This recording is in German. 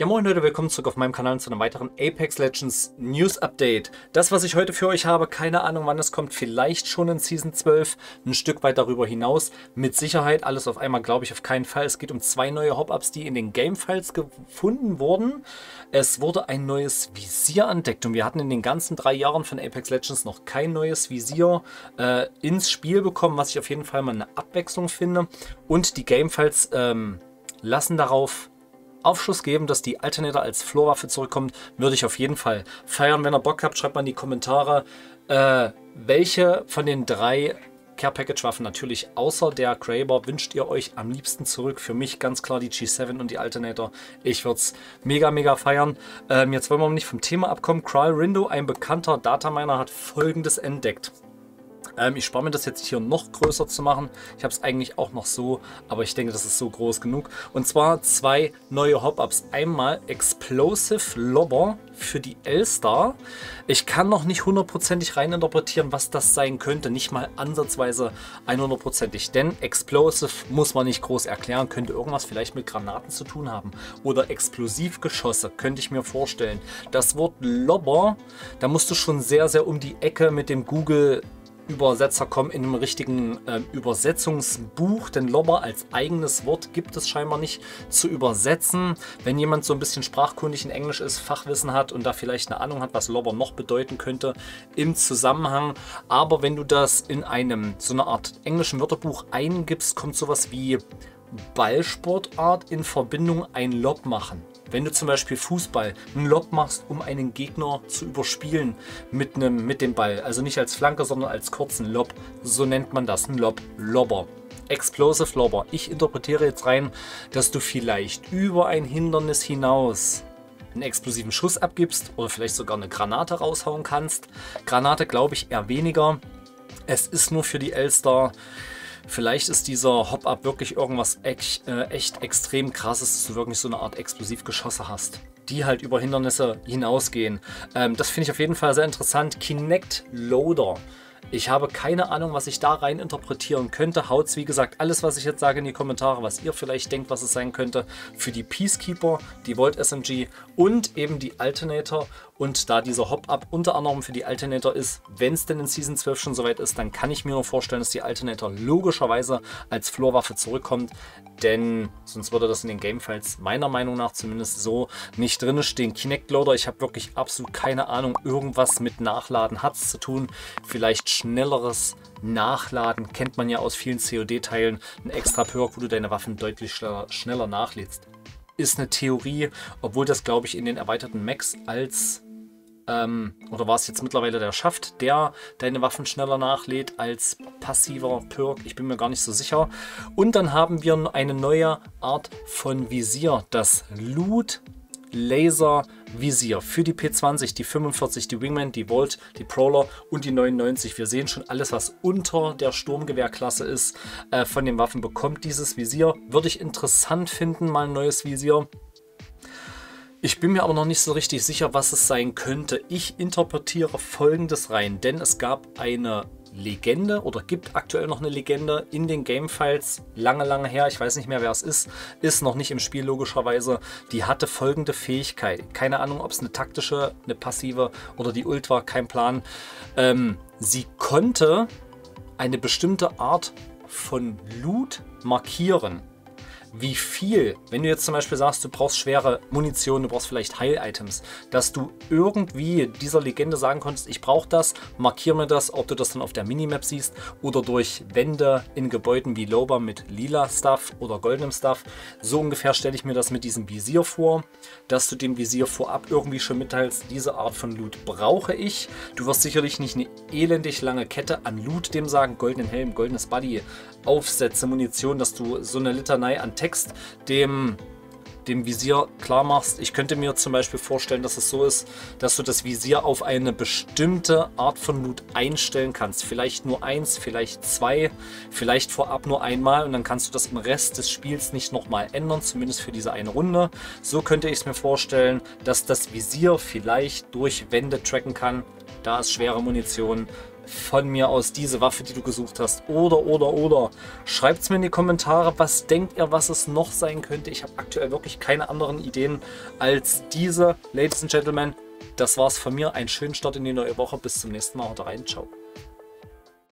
Ja moin Leute, willkommen zurück auf meinem Kanal zu einem weiteren Apex Legends News Update. Das, was ich heute für euch habe, keine Ahnung wann es kommt, vielleicht schon in Season 12, ein Stück weit darüber hinaus. Mit Sicherheit, alles auf einmal glaube ich auf keinen Fall. Es geht um zwei neue Hop-Ups, die in den Game-Files gefunden wurden. Es wurde ein neues Visier entdeckt und wir hatten in den ganzen drei Jahren von Apex Legends noch kein neues Visier äh, ins Spiel bekommen, was ich auf jeden Fall mal eine Abwechslung finde. Und die Game-Files ähm, lassen darauf Aufschluss geben, dass die Alternator als Floorwaffe zurückkommt, würde ich auf jeden Fall feiern. Wenn ihr Bock habt, schreibt mal in die Kommentare, äh, welche von den drei Care Package Waffen natürlich außer der Kraber wünscht ihr euch am liebsten zurück. Für mich ganz klar die G7 und die Alternator. Ich würde es mega, mega feiern. Ähm, jetzt wollen wir nicht vom Thema abkommen. Kral Rindo, ein bekannter Dataminer, hat folgendes entdeckt. Ähm, ich spare mir das jetzt hier noch größer zu machen. Ich habe es eigentlich auch noch so, aber ich denke, das ist so groß genug. Und zwar zwei neue Hop-Ups. Einmal Explosive Lobber für die L-Star. Ich kann noch nicht hundertprozentig reininterpretieren, was das sein könnte. Nicht mal ansatzweise 100%ig. Denn Explosive muss man nicht groß erklären. Könnte irgendwas vielleicht mit Granaten zu tun haben. Oder Explosivgeschosse, könnte ich mir vorstellen. Das Wort Lobber, da musst du schon sehr, sehr um die Ecke mit dem Google Übersetzer kommen in einem richtigen äh, Übersetzungsbuch, denn Lobber als eigenes Wort gibt es scheinbar nicht zu übersetzen. Wenn jemand so ein bisschen sprachkundig in Englisch ist, Fachwissen hat und da vielleicht eine Ahnung hat, was Lobber noch bedeuten könnte im Zusammenhang. Aber wenn du das in einem so eine Art englischen Wörterbuch eingibst, kommt sowas wie Ballsportart in Verbindung ein Lob machen. Wenn du zum Beispiel Fußball einen Lob machst, um einen Gegner zu überspielen mit, einem, mit dem Ball, also nicht als Flanke, sondern als kurzen Lob, so nennt man das, ein Lob, Lobber. Explosive Lobber. Ich interpretiere jetzt rein, dass du vielleicht über ein Hindernis hinaus einen explosiven Schuss abgibst oder vielleicht sogar eine Granate raushauen kannst. Granate glaube ich eher weniger. Es ist nur für die Elster Vielleicht ist dieser Hop-Up wirklich irgendwas echt, äh, echt extrem krasses, dass du wirklich so eine Art Explosivgeschosse hast die halt über Hindernisse hinausgehen. Ähm, das finde ich auf jeden Fall sehr interessant. Kinect Loader. Ich habe keine Ahnung, was ich da rein interpretieren könnte. Haut's, wie gesagt, alles, was ich jetzt sage, in die Kommentare, was ihr vielleicht denkt, was es sein könnte. Für die Peacekeeper, die Volt SMG und eben die Alternator. Und da dieser Hop-Up unter anderem für die Alternator ist, wenn es denn in Season 12 schon soweit ist, dann kann ich mir nur vorstellen, dass die Alternator logischerweise als Floorwaffe zurückkommt. Denn sonst würde das in den Gamefiles meiner Meinung nach zumindest so nicht drin stehen. Kinect Loader, ich habe wirklich absolut keine Ahnung. Irgendwas mit Nachladen hat es zu tun. Vielleicht schnelleres Nachladen kennt man ja aus vielen COD-Teilen. Ein extra Perk, wo du deine Waffen deutlich schneller, schneller nachlädst. Ist eine Theorie, obwohl das, glaube ich, in den erweiterten Max als ähm, oder war es jetzt mittlerweile der Schaft, der deine Waffen schneller nachlädt als passiver Perk. Ich bin mir gar nicht so sicher. Und dann haben wir eine neue Art von Visier, das Loot Laser Visier für die P20, die 45, die Wingman, die Volt, die Prowler und die 99. Wir sehen schon alles, was unter der Sturmgewehrklasse ist, äh, von den Waffen bekommt dieses Visier. Würde ich interessant finden, mal ein neues Visier. Ich bin mir aber noch nicht so richtig sicher, was es sein könnte. Ich interpretiere folgendes rein, denn es gab eine Legende oder gibt aktuell noch eine Legende in den Gamefiles, lange, lange her, ich weiß nicht mehr, wer es ist, ist noch nicht im Spiel logischerweise. Die hatte folgende Fähigkeit. Keine Ahnung, ob es eine taktische, eine passive oder die Ult war, kein Plan. Ähm, sie konnte eine bestimmte Art von Loot markieren wie viel, wenn du jetzt zum Beispiel sagst, du brauchst schwere Munition, du brauchst vielleicht Heil-Items, dass du irgendwie dieser Legende sagen konntest, ich brauche das, markiere mir das, ob du das dann auf der Minimap siehst oder durch Wände in Gebäuden wie Loba mit lila Stuff oder goldenem Stuff. So ungefähr stelle ich mir das mit diesem Visier vor, dass du dem Visier vorab irgendwie schon mitteilst, diese Art von Loot brauche ich. Du wirst sicherlich nicht eine elendig lange Kette an Loot dem sagen, goldenen Helm, goldenes Buddy, Aufsätze, Munition, dass du so eine Litanei an Text dem, dem Visier klar machst. Ich könnte mir zum Beispiel vorstellen, dass es so ist, dass du das Visier auf eine bestimmte Art von Loot einstellen kannst. Vielleicht nur eins, vielleicht zwei, vielleicht vorab nur einmal und dann kannst du das im Rest des Spiels nicht nochmal ändern, zumindest für diese eine Runde. So könnte ich es mir vorstellen, dass das Visier vielleicht durch Wände tracken kann. Da ist schwere Munition, von mir aus diese Waffe, die du gesucht hast. Oder, oder, oder. Schreibt es mir in die Kommentare, was denkt ihr, was es noch sein könnte. Ich habe aktuell wirklich keine anderen Ideen als diese. Ladies and Gentlemen, das war's von mir. Einen schönen Start in die neue Woche. Bis zum nächsten Mal. Haut rein. Ciao.